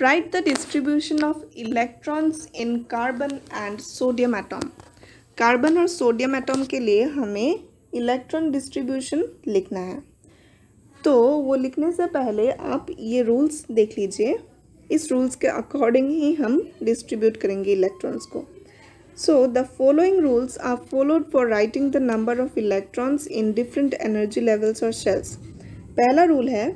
write the distribution of electrons in carbon and sodium atom. Carbon और sodium atom के लिए हमें electron distribution लिखना है। तो वो लिखने से पहले आप ये रूल्स देख लीजिए। इस रूल्स के अकॉर्डिंग ही हम डिस्ट्रीब्यूट करेंगे इलेक्ट्रॉन्स को। So the following rules are followed for writing the number of electrons in different energy levels और शेल्स पहला रूल है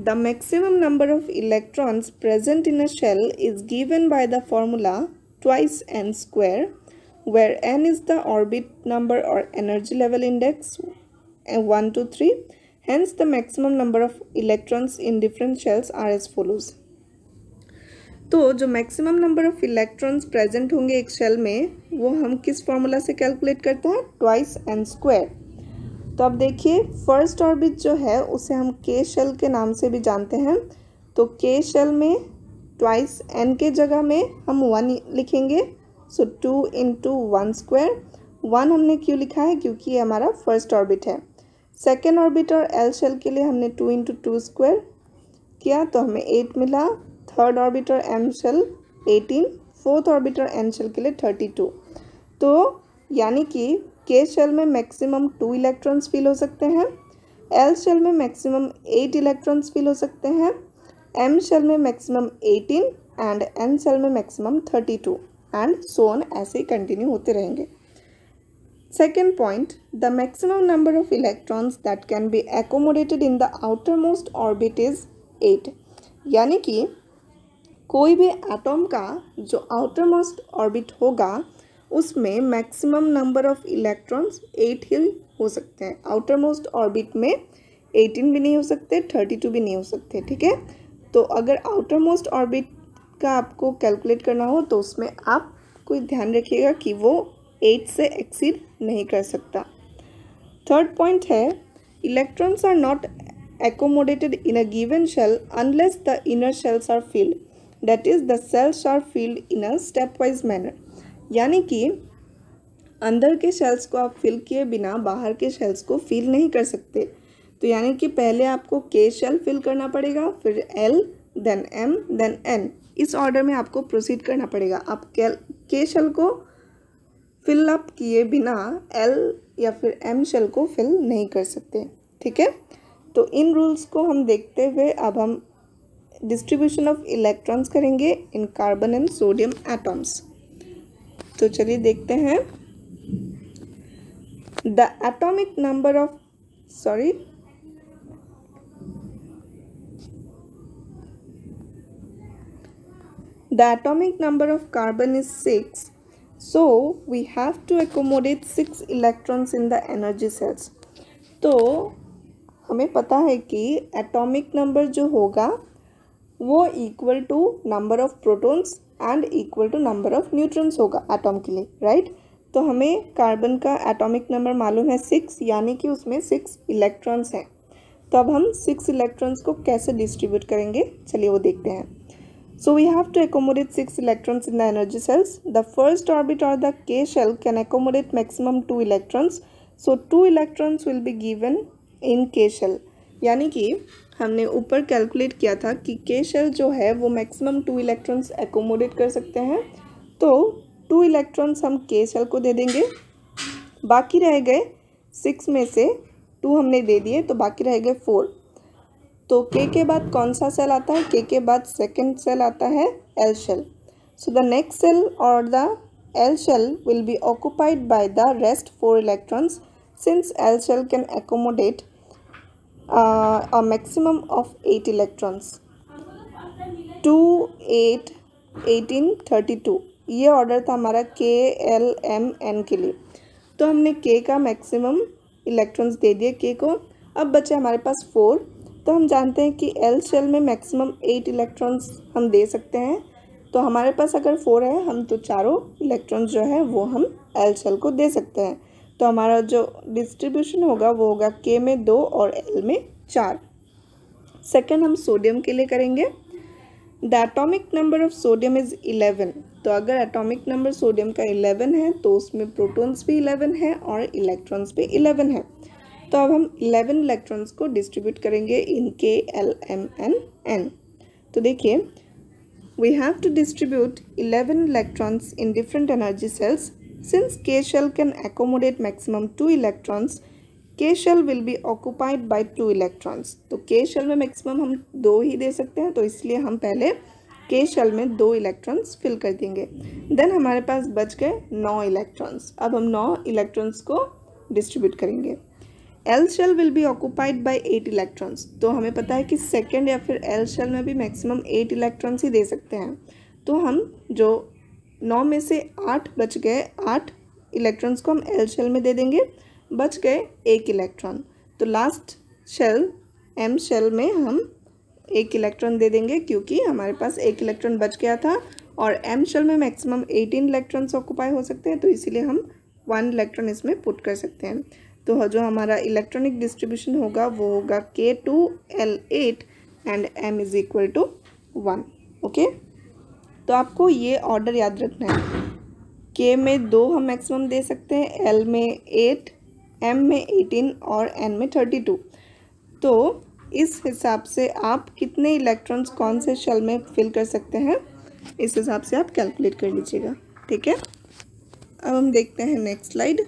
The maximum number of electrons present in a shell is given by the formula twice n square where n is the orbit number or energy level index and 1 to 3 hence the maximum number of electrons in different shells are as follows तो जो maximum number of electrons present होंगे एक shell में वो हम किस formula से calculate करते हैं ट्वाइस एन स्क्वायर तो अब देखिए फ़र्स्ट ऑर्बिट जो है, उसे हम के शेल के नाम से भी जानते हैं। तो के शेल में ट्वाइस एन के जगह में हम वन लिखेंगे। So two into one square one हमने क्यों लिखा है? क्योंकि ये हमारा फ़र्स्ट ऑर्बिट है। सेकेंड ऑर्बिट और एल शेल के लिए हमने टू इंटू टू स्क्वायर किया तो हमें एट मिला। थर्ड ऑर्बिट और M shell eighteen fourth orbit और एन शेल के लिए थर्टी टू तो यानी कि के शेल में मैक्सिमम टू इलेक्ट्रॉन्स फिल हो सकते हैं। एल शेल में मैक्सिमम एट इलेक्ट्रॉन्स फिल हो सकते हैं। एम शेल में maximum eighteen and N shell में maximum thirty two and so on ऐसे ही कंटिन्यू होते रहेंगे। Second point the maximum number of electrons that can be accommodated in the outer most orbit is eight यानी कि कोई भी एटॉम का जो आउटर मोस्ट ऑर्बिट होगा उसमें maximum number of electrons eight ही हो सकते हैं। आउटर मोस्ट ऑर्बिट में एटीन भी नहीं हो सकते थर्टी टू भी नहीं हो सकते, ठीक है? तो अगर आउटर मोस्ट ऑर्बिट का आपको कैलकुलेट करना हो तो उसमें आप कोई ध्यान रखिएगा कि वो एट से एक्सीड नहीं कर सकता। थर्ड पॉइंट है electrons are not accommodated in a given shell unless the inner shells are filled that is the shells are filled in a step wise manner यानी कि अंदर के शेल्स को आप फिल किए बिना बाहर के शेल्स को फिल नहीं कर सकते। तो यानी कि पहले आपको के शेल फिल करना पड़ेगा, फिर L then M then N इस ऑर्डर में आपको प्रोसीड करना पड़ेगा। आप के शेल को फिल अप किए बिना एल या फिर एम शेल को फिल नहीं कर सकते, ठीक है? तो इन रूल्स को हम देखते हुए अब हम डिस्ट्रीब्यूशन ऑफ़ इलेक्ट्रॉन्स करेंगे in carbon and sodium atoms तो चलिए देखते हैं। The atomic number of sorry the atomic number of carbon is six so we have to accommodate six electrons in the energy shells तो हमें पता है कि एटॉमिक नंबर जो होगा, वो equal to number of protons and equal to number of neutrons होगा atom के लिए राइट तो हमें कार्बन का एटॉमिक नंबर मालूम है सिक्स यानी कि उसमें सिक्स इलेक्ट्रॉन्स हैं। तो अब हम सिक्स इलेक्ट्रॉन्स को कैसे डिस्ट्रीब्यूट करेंगे? चलिए वो देखते हैं। So we have to accommodate six electrons in the energy shells the first orbit और the K shell can accommodate maximum two electrons so two electrons will be given in K shell यानी कि हमने ऊपर calculate किया था कि के shell जो है वो मैक्सिमम टू इलेक्ट्रॉन्स एकोमोडेट कर सकते हैं। तो टू इलेक्ट्रॉन्स हम के शेल को दे देंगे। बाकी रह गए सिक्स में से टू हमने दे दिए तो बाकी रह गए फोर तो के के बाद कौन सा सेल आता है? के के बाद सेकेंड सेल आता है L shell so the next shell और the L shell will be occupied by the rest four electrons since L shell can accommodate a maximum of 8 electrons. 2 8 18 32 ये ऑर्डर था हमारा के एल एम एन के लिए। तो हमने के का मैक्सिमम इलेक्ट्रॉन्स दे दिए के को। अब बचे हमारे पास फोर तो हम जानते हैं कि एल शेल में मैक्सिमम एट इलेक्ट्रॉन्स हम दे सकते हैं। तो हमारे पास अगर फोर है, हम तो चारों इलेक्ट्रॉन्स जो है, वो हम एल शेल को दे सकते हैं। तो हमारा जो डिस्ट्रीब्यूशन होगा, वो होगा के में दो और एल में चार। सेकेंड हम सोडियम के लिए करेंगे। The atomic number of sodium is eleven तो अगर एटॉमिक नंबर सोडियम का इलेवन है तो उसमें प्रोटॉन्स भी इलेवन है और इलेक्ट्रॉन्स भी इलेवन है। तो अब हम इलेवन इलेक्ट्रॉन्स को डिस्ट्रीब्यूट करेंगे इन के एल एम एन एन तो देखिए, we have to distribute 11 electrons in different energy cells. Since K shell can accommodate maximum 2 electrons, K shell will be occupied by 2 electrons. तो K shell में maximum हम दो ही दे सकते हैं तो इसलिए हम पहले K shell में दो electrons fill कर देंगे Then हमारे पास बच गए नौ electrons. अब हम नौ electrons को distribute करेंगे L shell will be occupied by eight electrons तो हमें पता है कि सेकेंड या फिर एल शेल में भी मैक्सिमम एट इलेक्ट्रॉन्स ही दे सकते हैं तो हम जो नौ में से आठ बच गए। आठ इलेक्ट्रॉन्स को हम एल शेल में दे देंगे। बच गए एक इलेक्ट्रॉन तो लास्ट शेल एम शेल में हम एक इलेक्ट्रॉन दे देंगे क्योंकि हमारे पास एक इलेक्ट्रॉन बच गया था और एम शेल में मैक्सिमम एटीन इलेक्ट्रॉन्स ऑक्यूपाई हो सकते हैं तो इसीलिए हम वन इलेक्ट्रॉन इसमें पुट कर सकते हैं। तो जो हमारा इलेक्ट्रॉनिक डिस्ट्रीब्यूशन होगा, वो होगा K two L eight and M is equal to one okay तो आपको ये ऑर्डर याद रखना है। के में दो हम मैक्सिमम दे सकते हैं एल में एट एम में एटीन और एन में थर्टी टू तो इस हिसाब से आप कितने इलेक्ट्रॉन्स कौन से शेल में फिल कर सकते हैं, इस हिसाब से आप कैलकुलेट कर लीजिएगा। ठीक है? अब हम देखते हैं नेक्स्ट स्लाइड